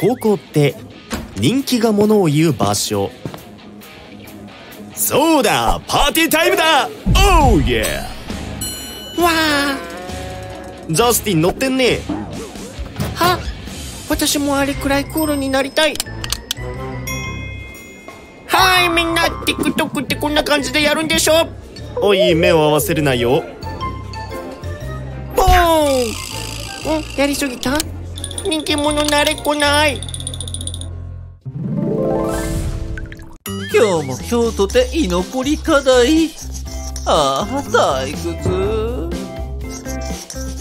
高校って人気がものを言う場所。そうだパーティータイムだ。オーイエーわあ。ジャスティン乗ってんね。は？私もあれくらいクールになりたい。はいみんな TikTok ってこんな感じでやるんでしょ？おい目を合わせるなよ。ボーン。うんやりすぎた？人気者なれこない。今日も京都で居残り課題。ああ退屈。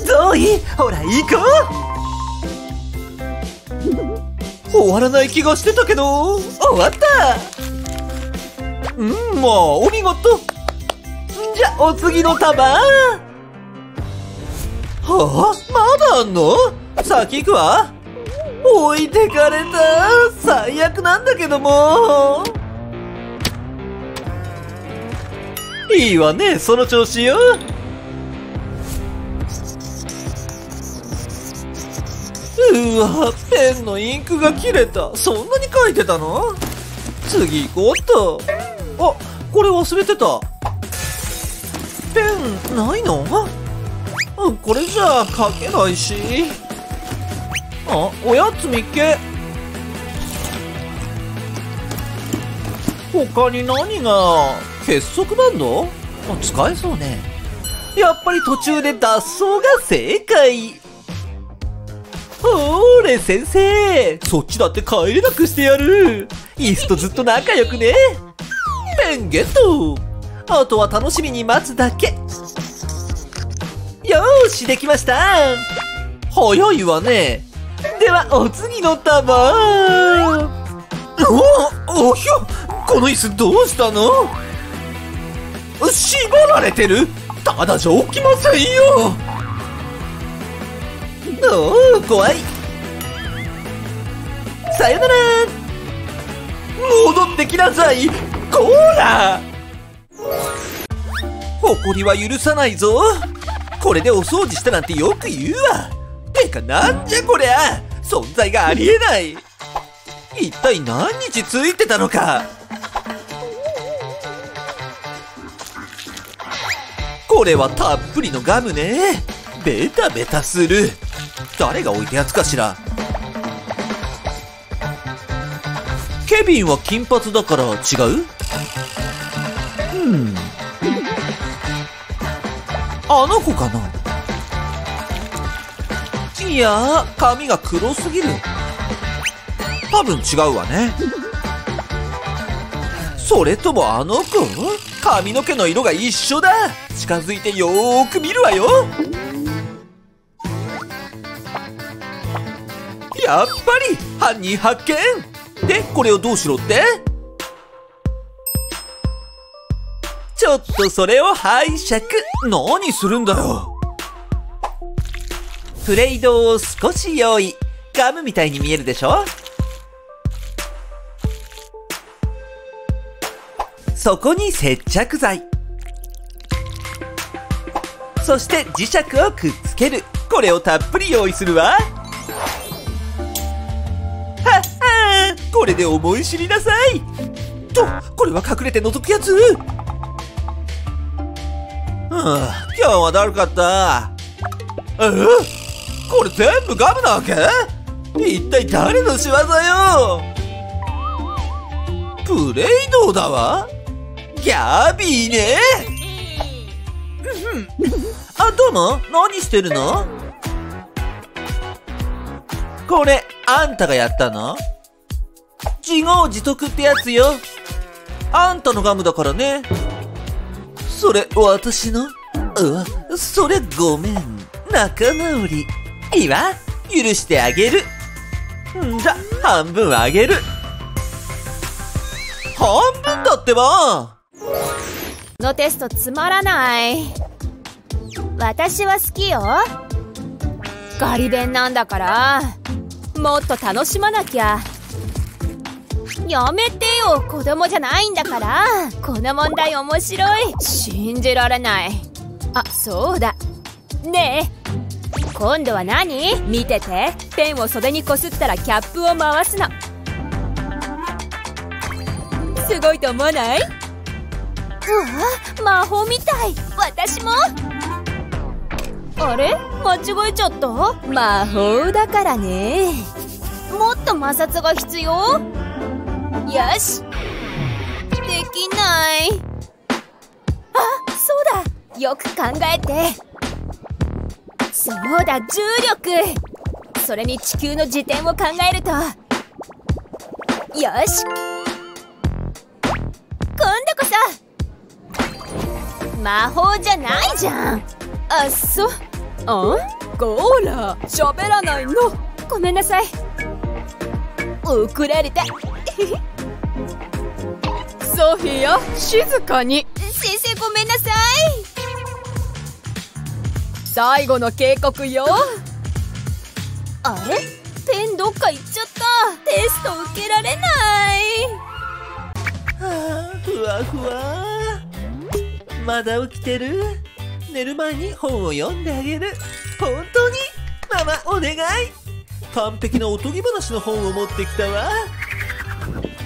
ゾイほら行こう。終わらない気がしてたけど。終わった。うんもうお見事。じゃお次の束。はあまだあんの？先行くわ。置いてかれた。最悪なんだけども。いいわねその調子よ。うわペンのインクが切れた。そんなに書いてたの？次行こうっと。あこれ忘れてた。ペンないの？これじゃ書けないし。あおやつみっけ。他に何が？結束バンド？あ使えそうね。やっぱり途中で脱走が正解。ほーれ先生。そっちだって帰れなくしてやる。イースとずっと仲良くね。ペンゲット。あとは楽しみに待つだけ。よーしできました。早いわねではお次の束。おおひょこの椅子どうしたの？縛られてる？ただじゃ起きませんよ。おお怖い。さよなら。戻ってきなさい。こら誇りは許さないぞ。これでお掃除したなんてよく言うわ。てかなんじゃこりゃ存在がありえない。一体何日ついてたのか。これはたっぷりのガムね。ベタベタする。誰が置いたやつかしら。ケビンは金髪だから違う？うん。あの子かな？いや髪が黒すぎる。多分違うわね。それともあの子？髪の毛の色が一緒だ。近づいてよーく見るわよ。やっぱり犯人発見。でこれをどうしろって？ちょっとそれを拝借。何するんだよ。プレイドを少し用意。ガムみたいに見えるでしょ？そこに接着剤。そして磁石をくっつける。これをたっぷり用意するわ。はっはこれで思い知りなさい。とこれは隠れて覗くやつ。はあ、今日はだるかった。え？これ全部ガムなわけ？一体誰の仕業よ？プレイドーだわ？ギャビーね？あ、どうも？何してるの？これ、あんたがやったの？自業自得ってやつよ。あんたのガムだからね。それ、私の？うわ、それごめん。仲直り。いいわ。許してあげる。んじゃ、半分あげる。半分だってば。のテストつまらない。私は好きよ。ガリ勉なんだから。もっと楽しまなきゃ。やめてよ。子供じゃないんだから。この問題面白い。信じられない。あそうだ。ねえ。今度は何？見てて。ペンを袖にこすったらキャップを回すの。すごいと思わない？うわ魔法みたい。私も。あれ？間違えちゃった？魔法だからね。もっと摩擦が必要？よし。できない。あそうだ。よく考えてそうだ重力。それに地球の自転を考えると。よし。今度こそ。魔法じゃないじゃん。あそ。うあ？ゴーラ喋らないの。ごめんなさい。怒られた。ソフィア静かに。先生ごめんなさい最後の警告よ。あれ？ペンどっか行っちゃった。テスト受けられない。はあふわふわ。まだ起きてる？寝る前に本を読んであげる。本当に？ママお願い。完璧なおとぎ話の本を持ってきたわ。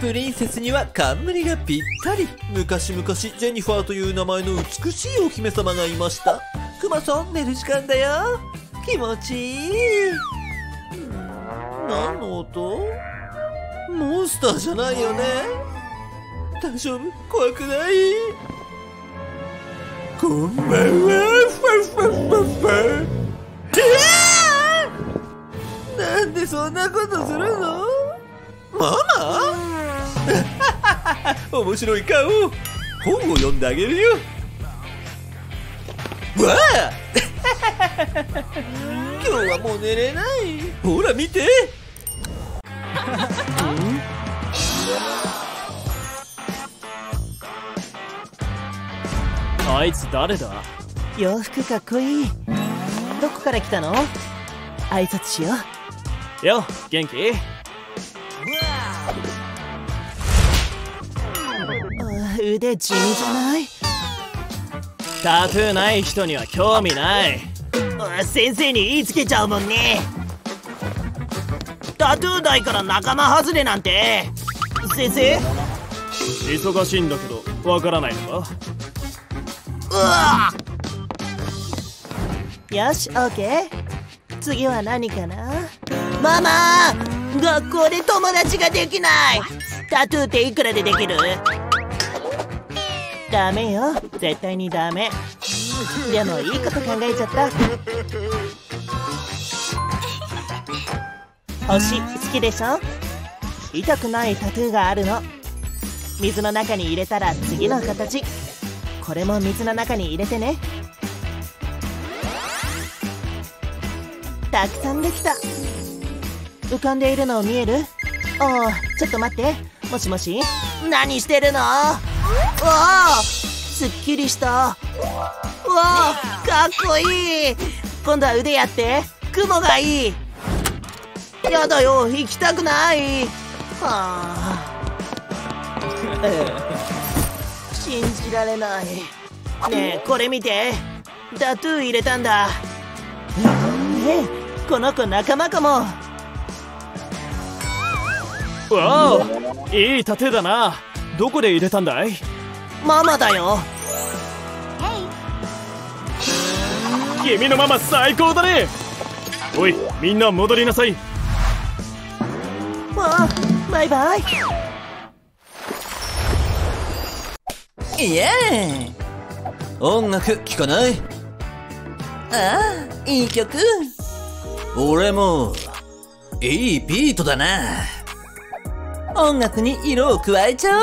プリンセスには冠がぴったり。昔々ジェニファーという名前の美しいお姫様がいましたクマさん寝る時間だよ。気持ちいい。何の音？モンスターじゃないよね。大丈夫？怖くない？こんばんはなんでそんなことするの？ママ？面白い顔。本を読んであげるよわあ。今日はもう寝れない。ほら見て。あいつ誰だ？洋服かっこいい。どこから来たの？挨拶しよう。よ元気？あ腕地味じゃない？タトゥーない人には興味ない。先生に言いつけちゃうもんね。タトゥー代から仲間外れなんて。先生？忙しいんだけどわからないのか？よしオッケー。次は何かな？ママ学校で友達ができない。タトゥーっていくらでできる？ダメよ。絶対にダメ。でもいいこと考えちゃった。星好きでしょ？痛くないタトゥーがあるの。水の中に入れたら次の形。これも水の中に入れてね。たくさんできた。浮かんでいるの見える？ああちょっと待って。もしもし？何してるの？わあすっきりした。わあかっこいい。今度は腕やって。雲がいい。やだよ行きたくない。はあ。信じられない。ねえこれ見て。タトゥー入れたんだ。ねえこの子仲間かも。わおいいタトゥーだな。どこで入れたんだい？ママだよ。君のママ最高だね！おいみんな戻りなさい。わあバイバイ。イエーイ。音楽聴かない？ああ、いい曲。俺も、いいビートだな音楽に色を加えちゃお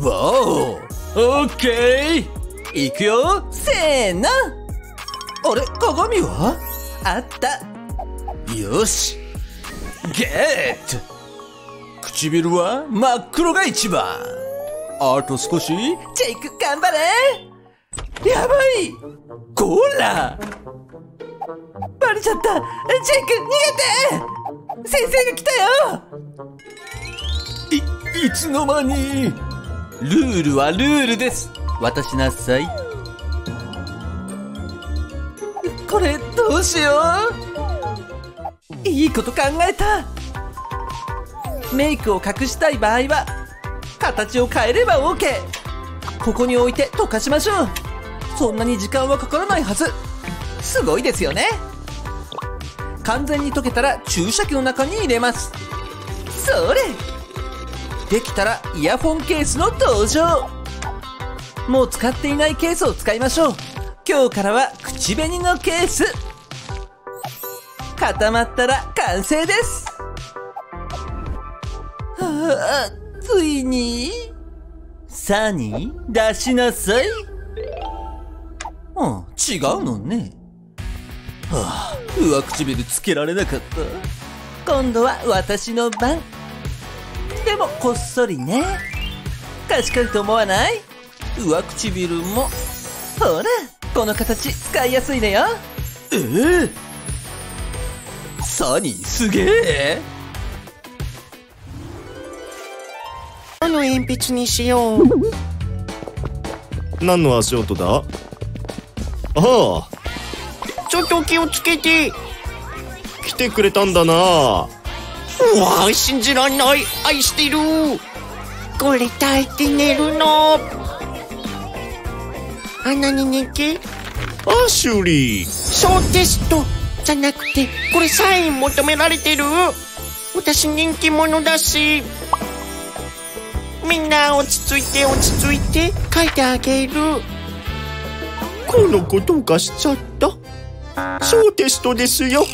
う。わおオッケーいくよ。せーの。あれ鏡は？あった。よし。ゲット唇は？真っ黒が一番。あと少し。チェイク頑張れ。やばい。こらバレちゃった。チェイク逃げて。先生が来たよ！い、いつの間に？ルールはルールです。渡しなさい。これどうしよう？いいこと考えた。メイクを隠したい場合は形を変えれば OK ここに置いて溶かしましょう。そんなに時間はかからないはず。すごいですよね完全に溶けたら注射器の中に入れます。それ。できたらイヤフォンケースの登場。もう使っていないケースを使いましょう。今日からは口紅のケース。固まったら完成です。はあついに。サニー出しなさい。うん違うのね。はあ。上唇つけられなかった。今度は私の番。でもこっそりね。賢いと思わない？上唇も。ほらこの形使いやすいのよ。ええ。サニーすげえ。あの鉛筆にしよう。何の足音だ？ああちょっと気をつけて。来てくれたんだな。うわあ信じらんない。愛してる。これ抱いて寝るの。穴に寝て。あシュリー小テストじゃなくてこれサイン求められてる。私人気者だし。みんな落ち着いて落ち着いて書いてあげる。この子どうかしちゃった？小テストですよ。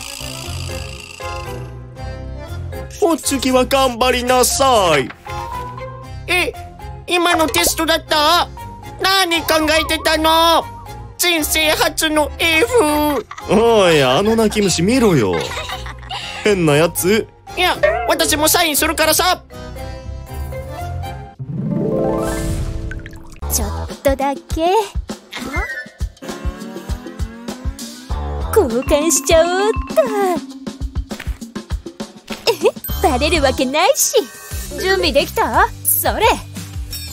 お次は頑張りなさい。え今のテストだった？何考えてたの？人生初の F おいあの泣き虫見ろよ。変なやつ。いや私もサインするからさ。ちょっとだけ交換しちゃおうっと。え バレるわけないし。準備できた？それ。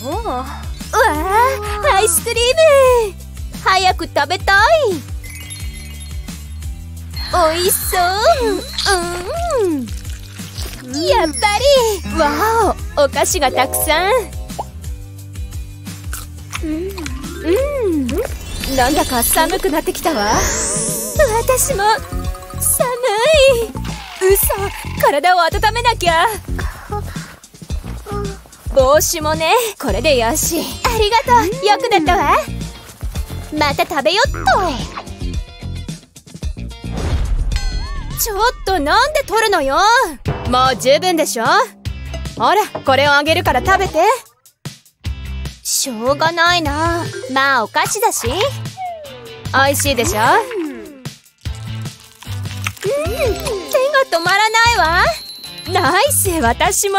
おう。わあアイスクリーム。早く食べたい。おいしそう。うん。やっぱり。わおお菓子がたくさん。うん。なんだか寒くなってきたわ私も寒い。嘘体を温めなきゃ。帽子もねこれでよしありがとう。よくなったわまた食べよっと。ちょっとなんで取るのよ。もう十分でしょ。ほらこれをあげるから食べて。しょうがないな。まあお菓子だし。美味しいでしょ。が止まらないわ。ナイス私も。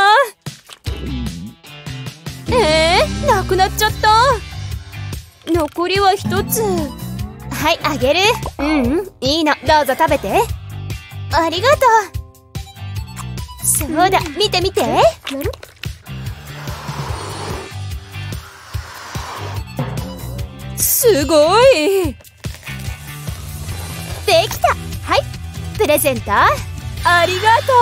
えー、なくなっちゃった。残りは一つ。はいあげる。うんうんいいの。どうぞ食べて。ありがとう。そうだ見て見て。すごい。できた。はいプレゼントありがと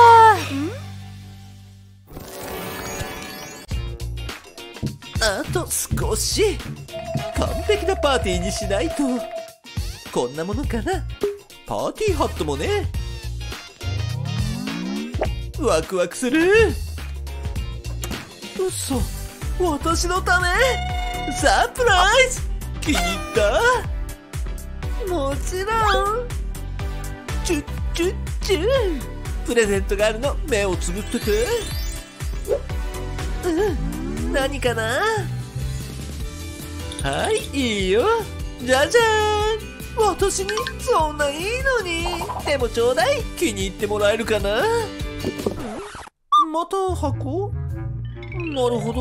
う。あと少し。完璧なパーティーにしないと。こんなものかな。パーティーハットもね。ワクワクする。嘘。私のため？サプライズ！気に入った？もちろん。チュッチュッチュプレゼントがあるの目をつぶっててうん。何かな？はいいいよ。じゃじゃーん。私にそんないいのに。でもちょうだい。気に入ってもらえるかな？また箱？なるほ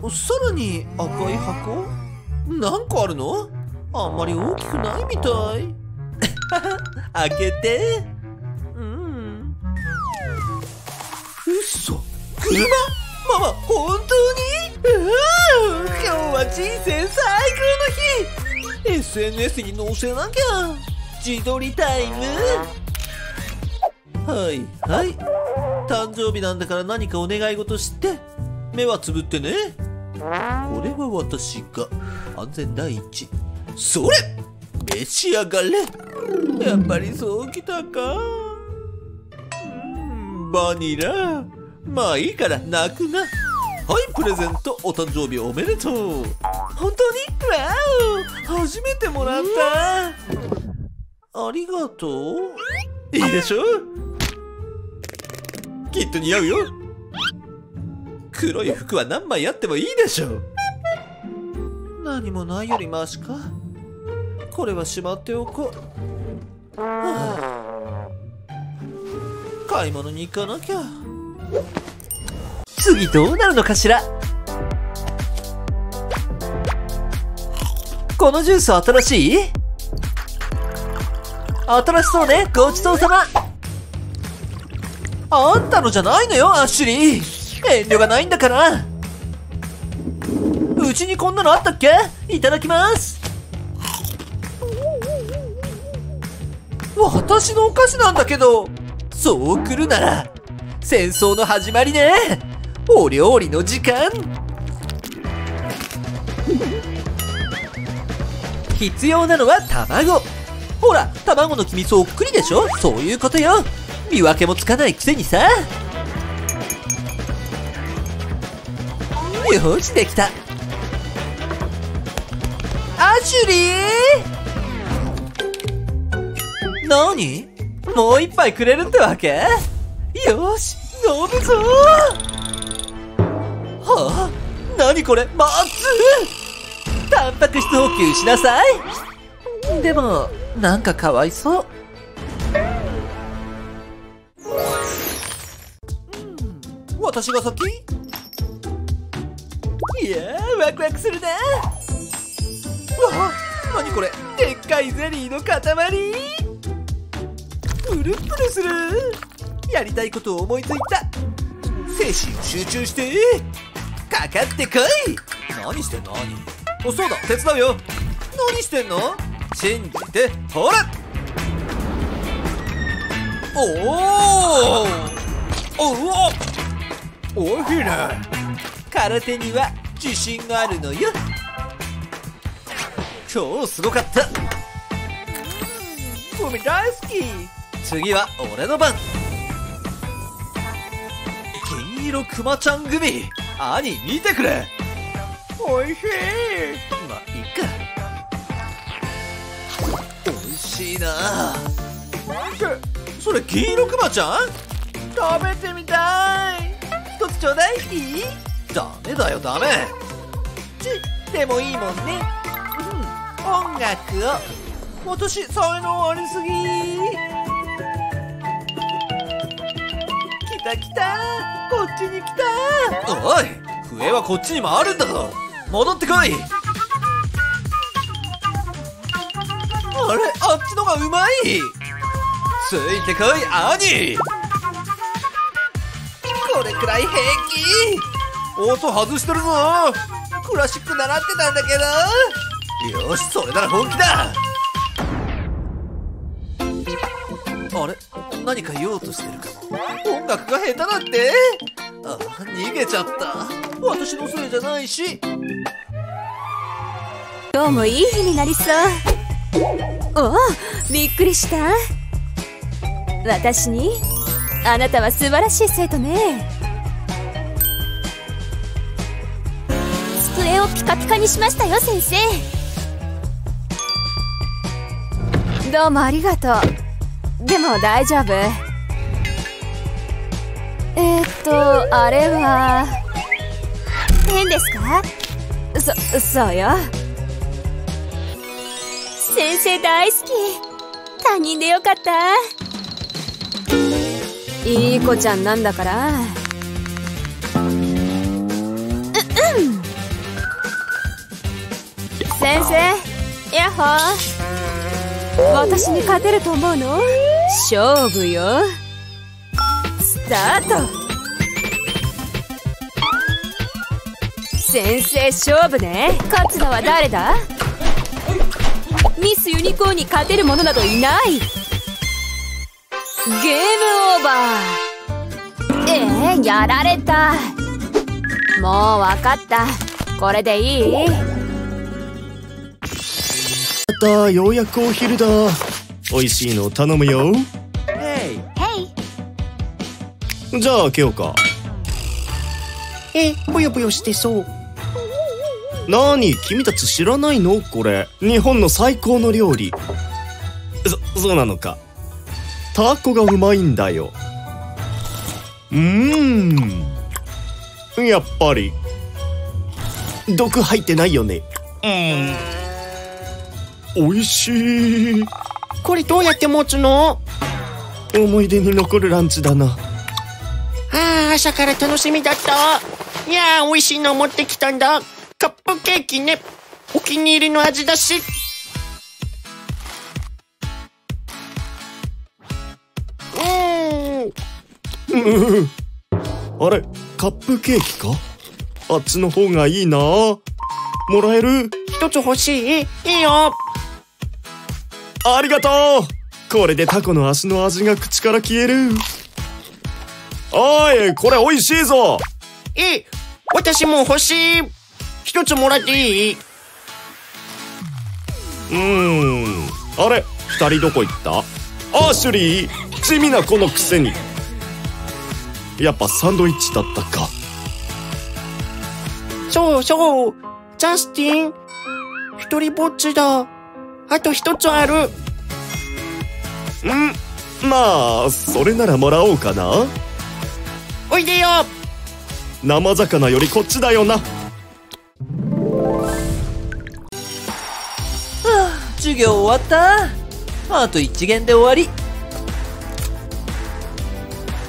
ど。さらに赤い箱？何個あるの？あんまり大きくないみたい。開けて。うん。嘘。車？ママ本当に？うわ今日は人生最高の日。SNS に載せなきゃ。自撮りタイム。はいはい。誕生日なんだから何かお願い事して。目はつぶってね。これは私が。安全第一。それ召し上がれ。やっぱりそうきたか。バニラ。まあいいから泣くな。はいプレゼントお誕生日おめでとう。本当に？わお初めてもらった。ありがとう。いいでしょ？きっと似合うよ。黒い服は何枚あってもいいでしょ何もないよりマシか？これはしまっておこう、はあ、買い物に行かなきゃ。次どうなるのかしら？このジュース新しい？新しそうねごちそうさま。あんたのじゃないのよアッシュリー。遠慮がないんだから。うちにこんなのあったっけ？いただきます。私のお菓子なんだけど。そう来るなら戦争の始まりね。お料理の時間。必要なのは卵。ほら卵の黄身そっくりでしょ？そういうことよ。見分けもつかないくせにさ。よしできた。アシュリー？何？もう一杯くれるってわけ？よし飲むぞ。はあ何これ？まずタンパク質補給しなさい。でもなんかかわいそう。うん私が先？いやーワクワクするな。わあ何これ？でっかいゼリーの塊。プルプルする。やりたいことを思いついた。精神を集中して。かかってこい。何してんの？兄おそうだ。手伝うよ。何してんの？信じてほら。おおおおおいしいね空手には自信があるのよ今日すごかった海大好き次は俺の番。金色クマちゃん組。兄見てくれ。おいしい。まあいいか。おいしいな。そそれ金色クマちゃん？食べてみたい。一つちょうだい。いい？ダメだよダメ。ちでもいいもんね。うん。音楽を。私才能ありすぎ。た来たこっちに来た。おい笛はこっちにもあるんだぞ。戻ってこい。あれあっちのがうまい。ついてこい兄。これくらい平気。音外してるぞ。クラシック習ってたんだけど。よしそれなら本気だ。あれ？何か言おうとしてるかも。音楽が下手だって。あ逃げちゃった。私のせいじゃないし。今日もいい日になりそう。おおびっくりした。私に？あなたは素晴らしい生徒ね。机をピカピカにしましたよ先生。どうもありがとう。でも大丈夫。えー、っとあれは変ですか？そそうよ。先生大好き。他人でよかった。いい子ちゃんなんだから。ううん。先生やっほー。私に勝てると思うの？勝負よ。スタート。先生勝負ね。勝つのは誰だ？ミスユニコーンに勝てる者などいない。ゲームオーバー。えー、やられた。もうわかった。これでいい？たようやくお昼だ。美味しいの頼むよ。じゃあ開けようか。えぽよぽよしてそう。なに君たち知らないの？これ。日本の最高の料理。そそうなのか。タコがうまいんだよ。うーん。やっぱり。毒入ってないよね。うん美味しいこれどうやって持つの？思い出に残るランチだなああ、朝から楽しみだった。いやー、美味しいの持ってきたんだ。カップケーキね。お気に入りの味だし。うんあれ、カップケーキか？あっちの方がいいな。もらえる？一つ欲しい？いいよ。ありがとうこれでタコの足の味が口から消える。おい、これ美味しいぞいい私も欲しい一つもらっていい？うーん、あれ二人どこ行った？アシュリー地味な子のくせに。やっぱサンドイッチだったか。そうそう、ジャスティン？一人ぼっちだ。あと一つある。ん。まあ、それならもらおうかな。おいでよ。生魚よりこっちだよな。授業終わった。あと一限で終わり。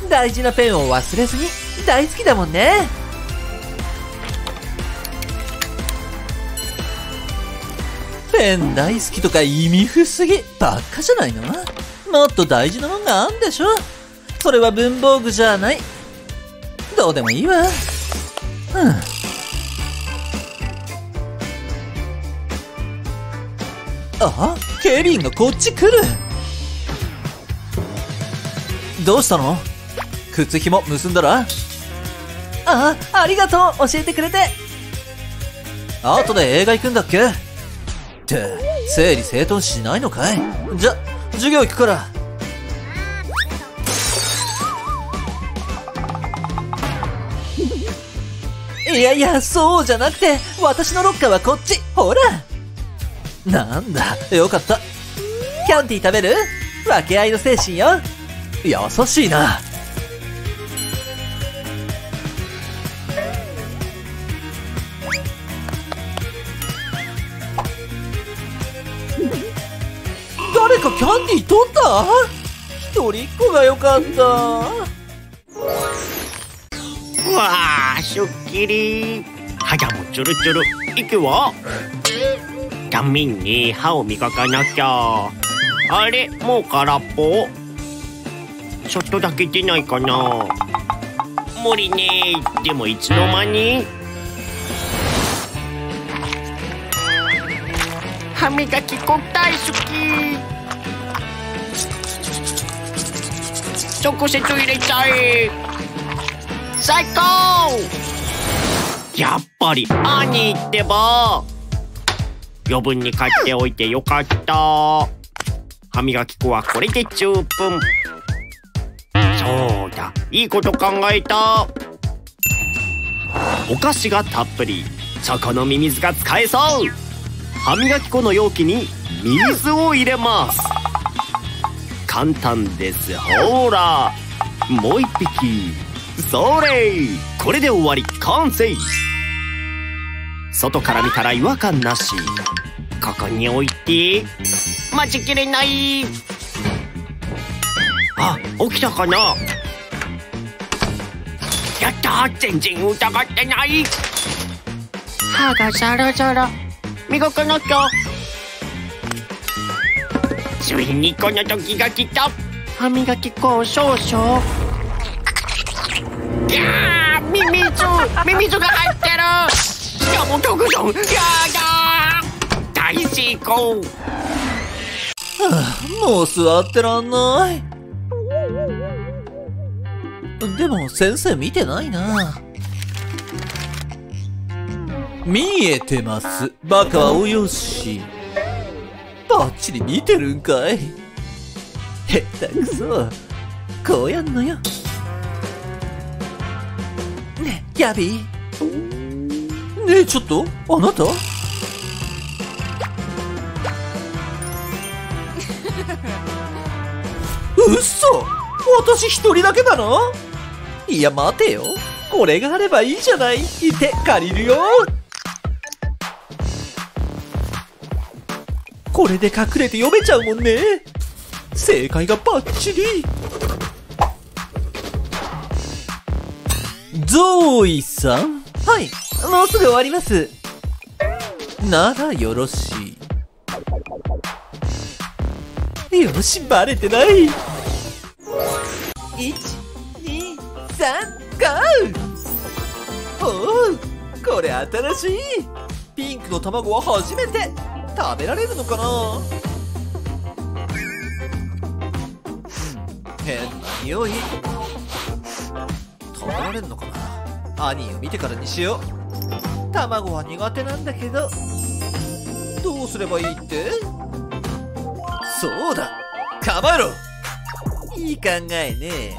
大事なペンを忘れずに大好きだもんねペン大好きとか意味不すぎばっかじゃないのもっと大事なもんがあんでしょ。それは文房具じゃない。どうでもいいわ。うん。あケビンがこっち来る。どうしたの？靴紐結んだら？あありがとう。教えてくれて。後で映画行くんだっけ？って整理整頓しないのかい？じゃ授業行くから。いやいやそうじゃなくて私のロッカーはこっち。ほら。なんだよかった。キャンティー食べる？分け合いの精神よ。優しいな。キャンティー取った一人っ子がよかった。うわあすっきり肌もツルツル息はために歯を磨かなきゃ。あれもう空っぽ。ちょっとだけ出ないかな。無理ねでもいつの間に？歯磨き粉大好き。直接入れちゃえ。最高。やっぱり兄ってば余分に買っておいてよかった。歯磨き粉はこれで十分。そうだいいこと考えた。お菓子がたっぷりチョコのミミズが使えそう。歯磨き粉の容器に水を入れます。簡単です。ほらもう一匹。それこれで終わり。完成。外から見たら違和感なし。ここに置いて。待ちきれない。あ起きたかな。やった全然疑ってない。歯がザラザラ。磨かなきゃ。ついにこの時が来た歯磨き粉を少々いやーミミズミミズが入ってるしかもトグソンやだ大成功もう座ってらんない。でも先生見てないな。見えてます。バカはおよし。バッチリ見てるんかい。へったくそ。こうやんのよ。ねえ、ギャビー。ねえ、ちょっと、あなた？嘘私一人だけなのいや待てよこれがあればいいじゃないいて借りるよこれで隠れて読めちゃうもんね。正解がバッチリ。ゾーイさん。はい。もうすぐ終わります。ならよろしい。よしバレてない。1、2、3、ゴー。おうこれ新しい。ピンクの卵は初めて食べられるのかな？変な匂い。食べられるのかな？アニーを見てからにしよう。卵は苦手なんだけど。どうすればいいって？そうだ。構えろいい考えね。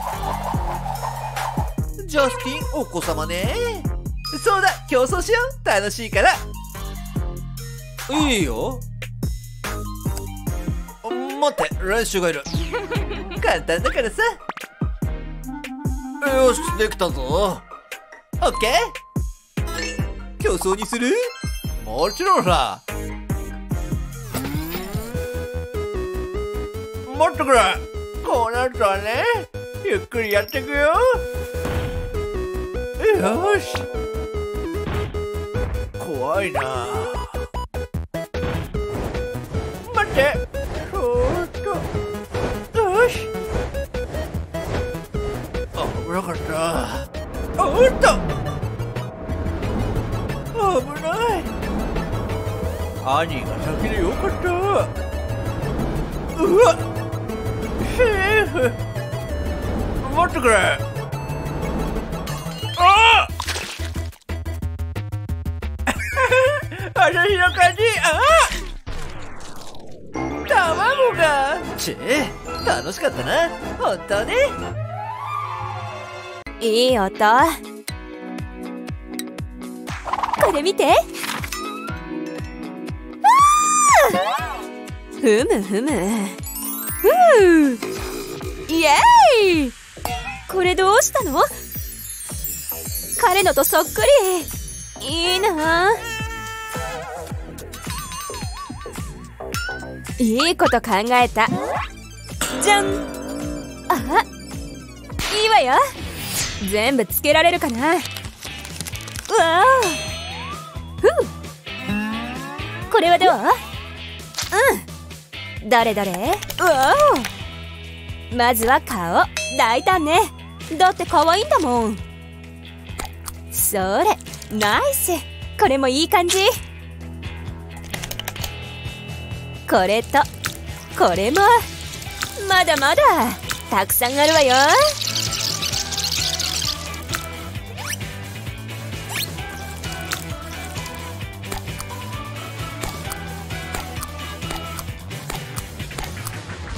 ジャスティンお子様ね。そうだ。競争しよう。楽しいから。いいよ。待って練習がいる。簡単だからさ。よしできたぞ。オッケー。競争にする？もちろんさ。待ってくれ。こうなるとはねゆっくりやっていくよ。よし。怖いなて。そーっとよし。危なかった。おっと。危ない。兄が先でよかった。うわ。っセーフ。待ってくれち。え楽しかったな。本当ね。いい音。これ見て。ふむふむ。ふう。イエーイ！これどうしたの？彼のとそっくり。いいないいこと考えた。じゃん。あいいわよ。全部つけられるかな。うわお。ふう。これはどう？うん。どれどれ？うわお。まずは顔。大胆ね。だって可愛いんだもん。それナイス。これもいい感じこれと。これもまだまだたくさんあるわよ。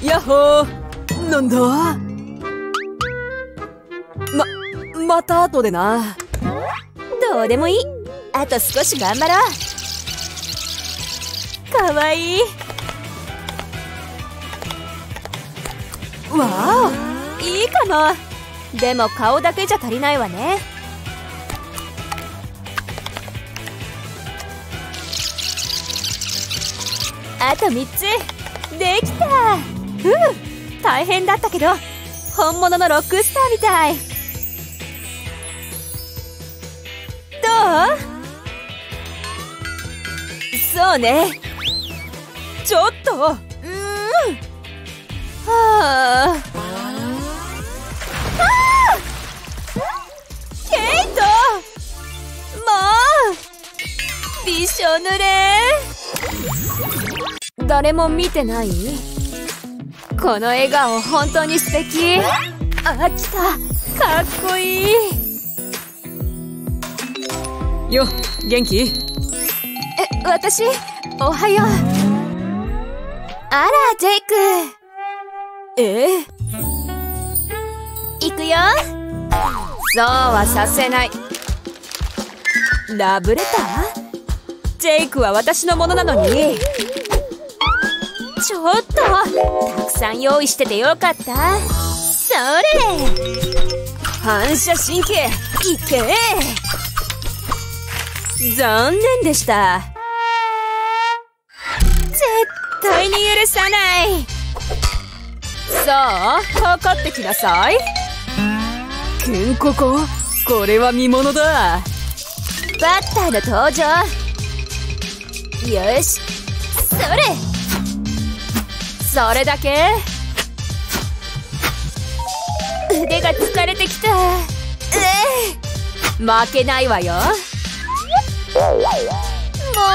やっほー。なんだ？ま、また後でな。どうでもいい。あと少し頑張ろう。かわいいわおいいかもでも顔だけじゃ足りないわね。あと3つ。できた。うん大変だったけど本物のロックスターみたい。どう？そうね。ちょっと。うん。はあ。あケイト。もう。びしょ濡れ。誰も見てない？この笑顔本当に素敵。あ来た。かっこいい。よ元気？え私おはよう。あらジェイクえ行くよ。そうはさせない。ラブレター？ジェイクは私のものなのに。ちょっとたくさん用意しててよかった。それ。反射神経。いけ。残念でした。絶対に許さないさあかかってきなさい。ケンココこれは見ものだ。バッターの登場。よしそれ。それだけ。腕が疲れてきた。負けないわよ。も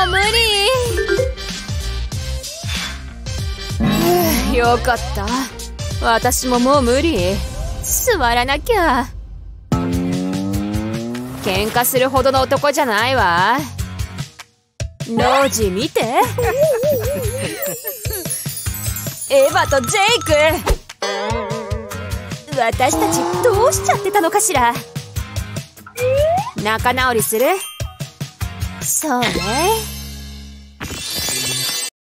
う無理。よかった。私ももう無理。座らなきゃ。喧嘩するほどの男じゃないわ。ノジ見て。エヴァとジェイク。私たちどうしちゃってたのかしら。仲直りする。そうね